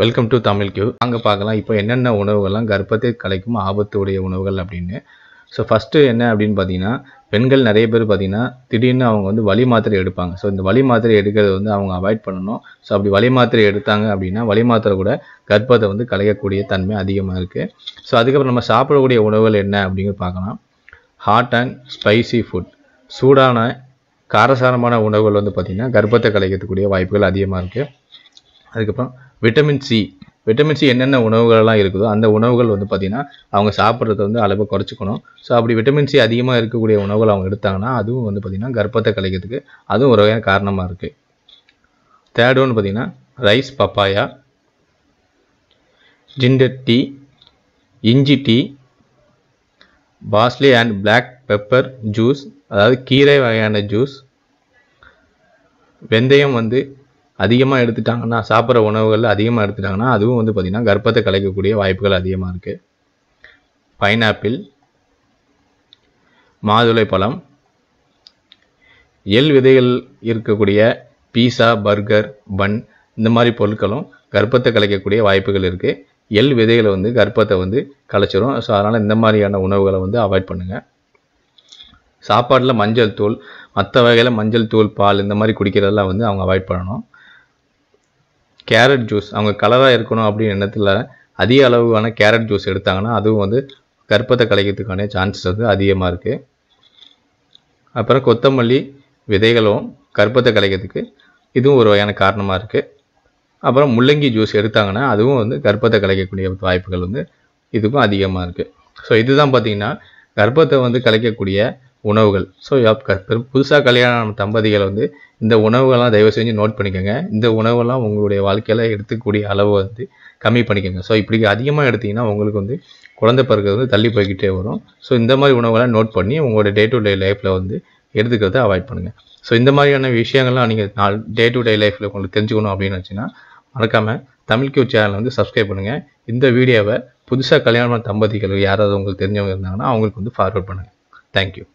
Welcome to Tamil Q அங்கே பார்க்கலாம். இப்போ என்னென்ன உணவுகள்லாம் கர்ப்பத்தை கலைக்கும் ஆபத்துடைய உணவுகள் அப்படின்னு. ஸோ ஃபஸ்ட்டு என்ன அப்படின்னு பார்த்தீங்கன்னா பெண்கள் நிறைய பேர் பார்த்தீங்கன்னா திடீர்னு அவங்க வந்து வழி மாத்திரை எடுப்பாங்க. ஸோ இந்த வழி மாத்திரை எடுக்கிறத வந்து அவங்க அவாய்ட் பண்ணணும். ஸோ அப்படி வழி மாத்திரை எடுத்தாங்க அப்படின்னா வலி மாத்திரை கூட கர்ப்பத்தை வந்து கலையக்கூடிய தன்மை அதிகமாக இருக்குது ஸோ அதுக்கப்புறம் நம்ம சாப்பிடக்கூடிய உணவுகள் என்ன அப்படிங்கிறது பார்க்கலாம். ஹாட் அண்ட் ஸ்பைசி ஃபுட் சூடான காரசாரமான உணவுகள் வந்து பார்த்திங்கன்னா கர்ப்பத்தை கலைக்கக்கூடிய வாய்ப்புகள் அதிகமாக இருக்குது அதுக்கப்புறம் விட்டமின் சி விட்டமின் சி என்னென்ன உணவுகளெல்லாம் இருக்குதோ அந்த உணவுகள் வந்து பார்த்திங்கன்னா அவங்க சாப்பிட்றத வந்து அளவு குறைச்சிக்கணும். ஸோ அப்படி விட்டமின் சி அதிகமாக இருக்கக்கூடிய உணவுகள் அவங்க எடுத்தாங்கன்னா அதுவும் வந்து பார்த்திங்கன்னா கர்ப்பத்தை கலைக்கிறதுக்கு அதுவும் ஒரு வகையான காரணமாக இருக்குது தேர்ட் ஒன்று பார்த்திங்கன்னா ரைஸ் பப்பாயா ஜிண்டர் டீ இஞ்சி tea parsley and black pepper juice அதாவது கீரை வகையான ஜூஸ் வெந்தயம் வந்து அதிகமாக எடுத்துட்டாங்கன்னா சாப்பிட்ற உணவுகள் அதிகமாக எடுத்துட்டாங்கன்னா அதுவும் வந்து பார்த்திங்கன்னா கர்ப்பத்தை கலைக்கக்கூடிய வாய்ப்புகள் அதிகமாக இருக்குது பைனாப்பிள் மாதுளை பழம் எள் விதைகள் இருக்கக்கூடிய பீஸா பர்கர் பன் இந்த மாதிரி பொருட்களும் கர்ப்பத்தை கலைக்கக்கூடிய வாய்ப்புகள் இருக்குது எள் விதைகளை வந்து கர்ப்பத்தை வந்து கலைச்சிரும். ஸோ அதனால் இந்த மாதிரியான உணவுகளை வந்து அவாய்ட் பண்ணுங்கள் சாப்பாட்டில் மஞ்சள் தூள் மற்ற வகையில் மஞ்சள் தூள் பால் இந்த மாதிரி குடிக்கிறதெல்லாம் வந்து அவங்க அவாய்ட் பண்ணணும். Carrot juice. அவங்க கலராக இருக்கணும் அப்படின்னு எண்ணத்தில் அதிக அளவான கேரட் ஜூஸ் எடுத்தாங்கன்னா அதுவும் வந்து கர்ப்பத்தை கலைக்கிறதுக்கான சான்சஸ் வந்து அதிகமாக இருக்குது அப்புறம் கொத்தமல்லி விதைகளும் கர்ப்பத்தை கலைக்கிறதுக்கு இதுவும் ஒரு வகையான காரணமாக இருக்குது அப்புறம் முள்ளங்கி ஜூஸ் எடுத்தாங்கன்னா அதுவும் வந்து கர்ப்பத்தை கலைக்கக்கூடிய வாய்ப்புகள் வந்து இதுக்கும் அதிகமாக இருக்குது ஸோ இதுதான் பார்த்திங்கன்னா கர்ப்பத்தை வந்து கலைக்கக்கூடிய உணவுகள். ஸோ புதுசாக கல்யாணம் தம்பதிகள் வந்து இந்த உணவுகள்லாம் தயவு செஞ்சு நோட் பண்ணிக்கோங்க. இந்த உணவெல்லாம் உங்களுடைய வாழ்க்கையில் எடுத்துக்கூடிய அளவு வந்து கம்மி பண்ணிக்கோங்க. ஸோ இப்படி அதிகமாக எடுத்திங்கன்னா உங்களுக்கு வந்து குழந்தை பிறகு வந்து தள்ளி போய்கிட்டே வரும். ஸோ இந்த மாதிரி உணவுகள்லாம் நோட் பண்ணி உங்களோட டே டு டே லைஃப்பில் வந்து எடுத்துக்கிறத அவாய்ட் பண்ணுங்கள் ஸோ இந்த மாதிரியான விஷயங்கள்லாம் நீங்கள் நாள் டே டு டே லைஃப்பில் உங்களுக்கு தெரிஞ்சுக்கணும் அப்படின்னு வச்சுன்னா மறக்காமல் தமிழ் கியூ சேனல் வந்து சப்ஸ்கிரைப் பண்ணுங்கள் இந்த வீடியோவை புதுசாக கல்யாணம் தம்பதிகள் யாராவது உங்களுக்கு தெரிஞ்சவங்க இருந்தாங்கன்னா அவங்களுக்கு வந்து ஃபார்வர்ட் பண்ணுங்கள் தேங்க்யூ